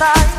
time